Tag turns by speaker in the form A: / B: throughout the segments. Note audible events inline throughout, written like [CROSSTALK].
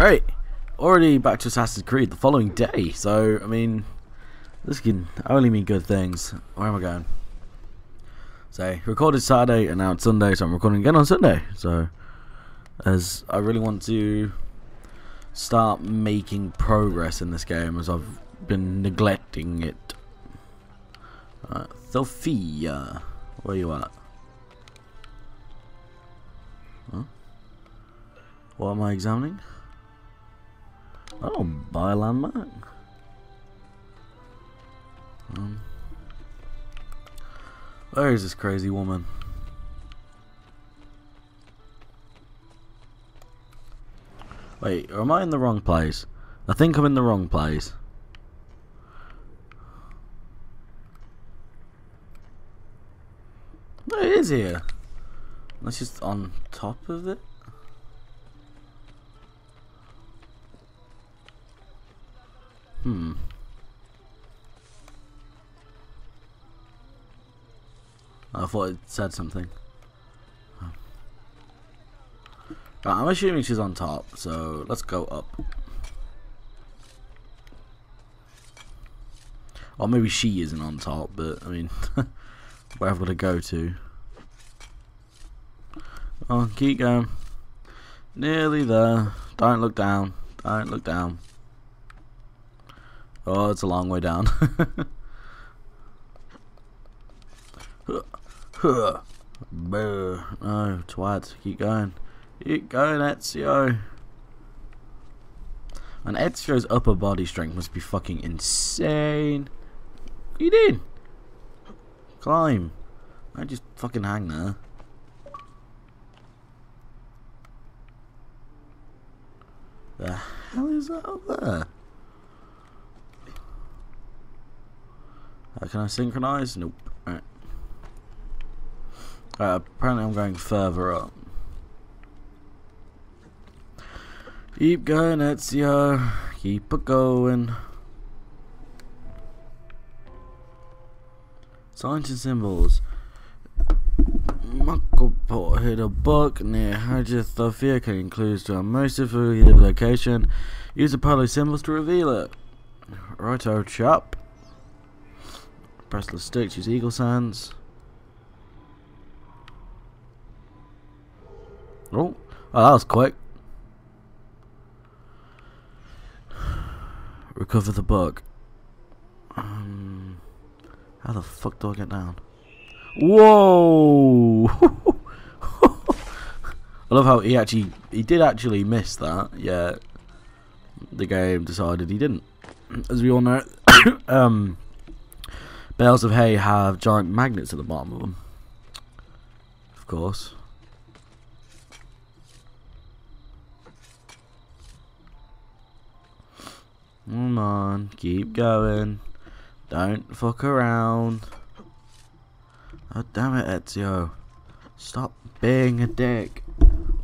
A: Alright, already back to Assassin's Creed the following day, so, I mean, this can only mean good things. Where am I going? So, recorded Saturday and now it's Sunday, so I'm recording again on Sunday. So, as I really want to start making progress in this game as I've been neglecting it. Uh, Sofia, where you at? Huh? What am I examining? Oh, buy landmark. Um, where is this crazy woman? Wait, am I in the wrong place? I think I'm in the wrong place. No, it is here. That's just on top of it. Hmm. I thought it said something. Right, I'm assuming she's on top, so let's go up. Or maybe she isn't on top, but I mean, [LAUGHS] where wherever to go to. Oh, keep going. Nearly there. Don't look down. Don't look down. Oh, it's a long way down. [LAUGHS] Oh, no, twat. Keep going. Keep going, Ezio. And Ezio's upper body strength must be fucking insane. What you doing? Climb. I just fucking hang there. The hell is that up there? Uh, can I synchronize? Nope. Alright. Uh, apparently I'm going further up. Keep going, Ezio. Keep it going. Signs and symbols. Makopot hid a book near Hagia can include to a most location. Use the polo symbols to reveal it. Righto, chap. Press the stick, use eagle sense. Oh, oh, that was quick. Recover the book. Um, how the fuck do I get down? Whoa! [LAUGHS] I love how he actually, he did actually miss that, Yeah, the game decided he didn't. As we all know, [COUGHS] um, bales of hay have giant magnets at the bottom of them. Of course. Come on, keep going. Don't fuck around. Oh damn it, Ezio. Stop being a dick.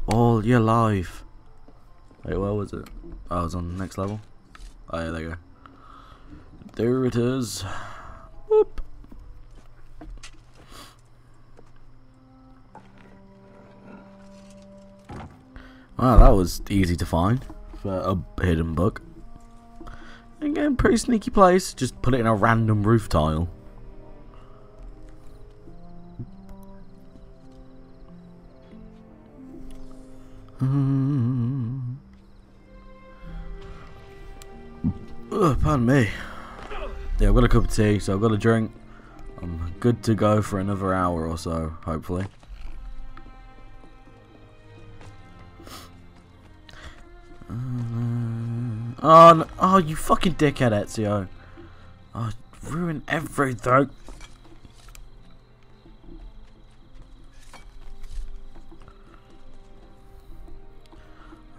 A: All your life. Wait, where was it? Oh, I was on the next level. Oh yeah, there you go. There it is. Wow, that was easy to find for a hidden book. Again, pretty sneaky place. Just put it in a random roof tile. Oh, pardon me. Yeah, I've got a cup of tea, so I've got a drink. I'm good to go for another hour or so, hopefully. Oh, no. oh, you fucking dickhead, Ezio. Oh, ruin everything.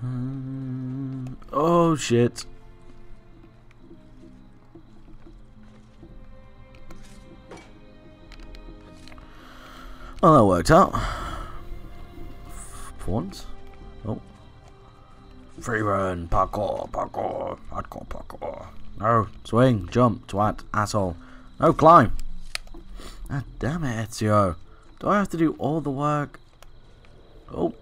A: Um, oh, shit. Oh, that worked out. For once free run, parkour, parkour, parkour, parkour. No, swing, jump, twat, asshole. No, climb. Ah, damn it, Ezio. Do I have to do all the work? Oh.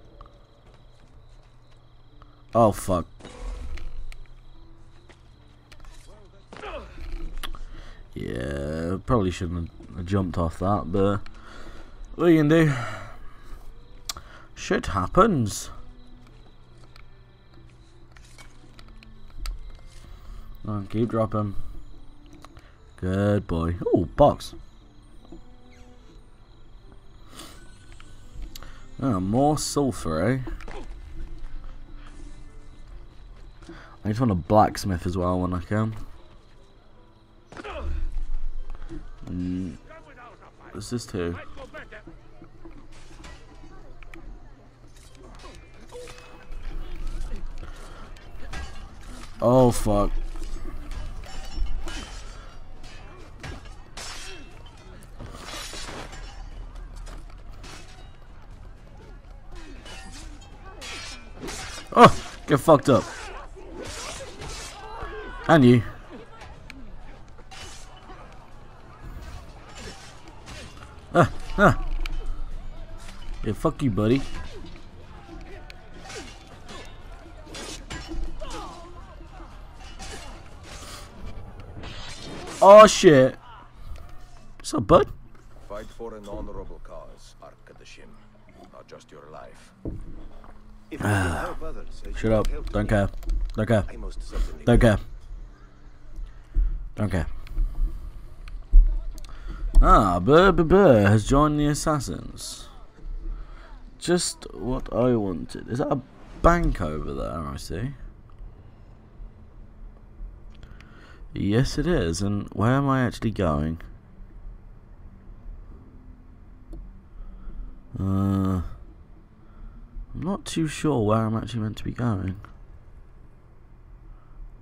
A: Oh, fuck. Yeah, probably shouldn't have jumped off that, but what you gonna do? Shit happens. On, keep dropping. Good boy. Oh, box. Oh, more sulfur, eh? I just want a blacksmith as well when I can. Mm. What's this? Oh fuck. Get fucked up. And you. Ah, ah. Yeah, fuck you, buddy. Oh shit. What's up, bud?
B: Fight for an honorable cause, not just your life. If you can help others, as
A: Shut up. Don't care. Don't care.
B: I most certainly
A: Don't care. Don't care. Ah, Burr Burr Burr has joined the assassins. Just what I wanted. Is that a bank over there, I see? Yes, it is. And where am I actually going? Uh, I'm not too sure where I'm actually meant to be going.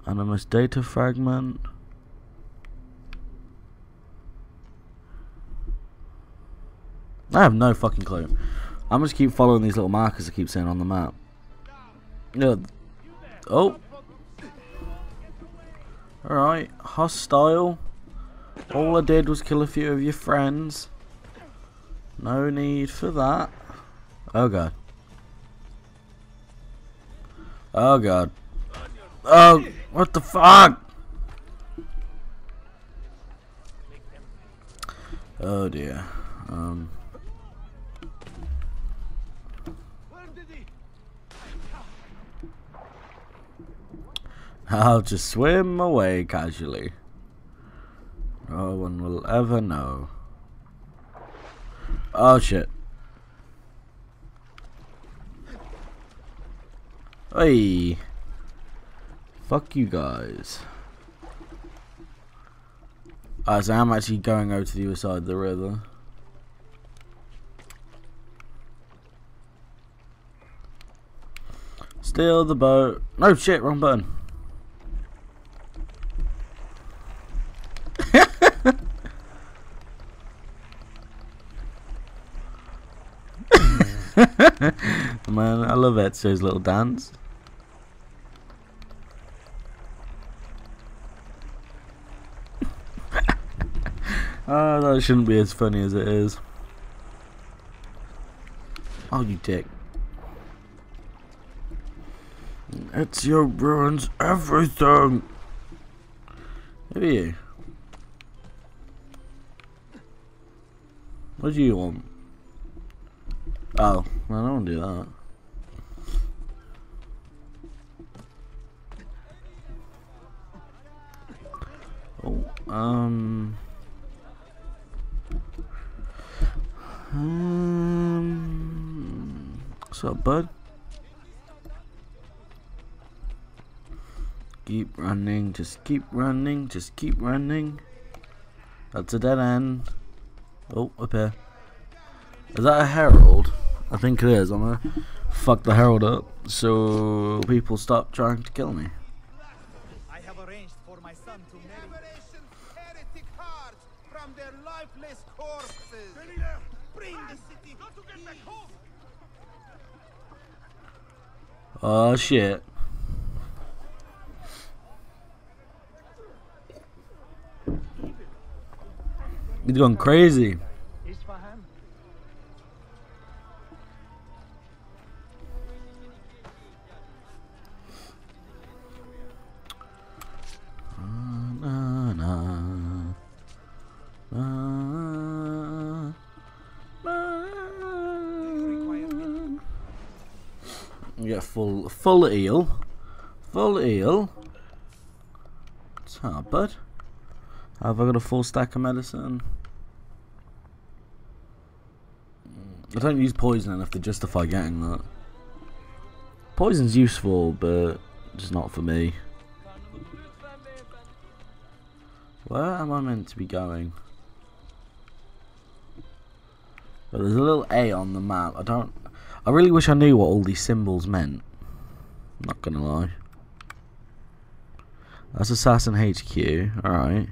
A: Animus data fragment. I have no fucking clue. I'm just keep following these little markers I keep seeing on the map. Yeah. Oh. Alright. Hostile. All I did was kill a few of your friends. No need for that. Oh god. Oh god. Oh, what the fuck? Oh dear. Um. I'll just swim away casually. No one will ever know. Oh shit. Hey. Fuck you guys. Uh, so I'm actually going over to the other side of the river. Steal the boat. No shit, wrong button. [LAUGHS] Man, I love Ezio's little dance. Oh, that shouldn't be as funny as it is. Oh, you dick. Ezio ruins everything. Who are you? What do you want? Oh, I don't do that. Oh, um... Um, what's up, bud? Keep running, just keep running, just keep running. That's a dead end. Oh, up here. Is that a herald? I think it is. I'm gonna fuck the herald up so people stop trying to kill me.
C: I have arranged for my son to marry.
D: Liberation heretic hearts from their lifeless corpses.
A: Oh shit. He's going crazy. Full full eel. Full eel. What's that, bud? Have I got a full stack of medicine? I don't use poison enough to justify getting that. Poison's useful, but just not for me. Where am I meant to be going? There's a little A on the map. I don't. I really wish I knew what all these symbols meant. I'm Not gonna lie. That's Assassin HQ. Alright.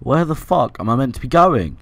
A: Where the fuck am I meant to be going?